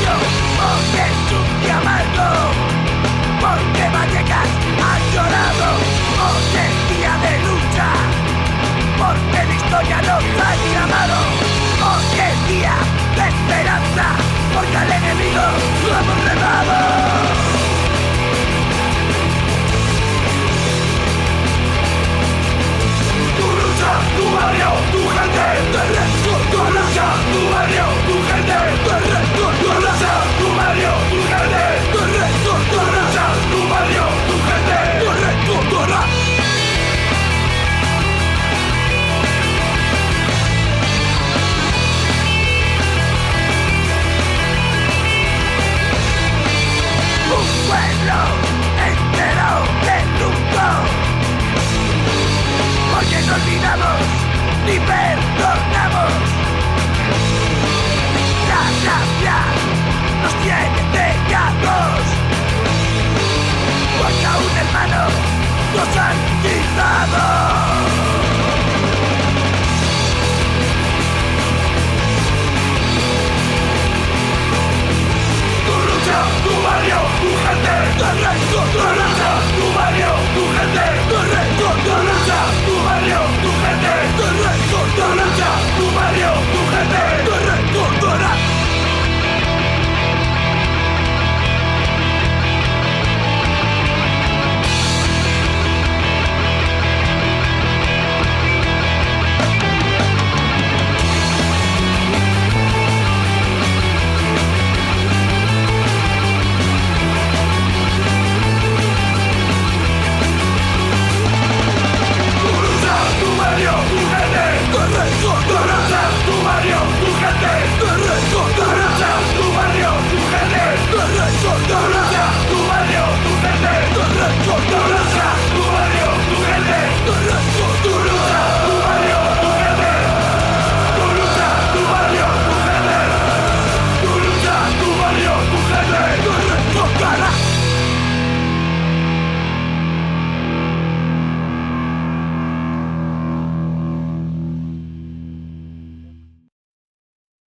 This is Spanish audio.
odio, porque es un día amargo, porque va a llegar. Pueblo entero de luto porque no olvidamos ni perdonamos. La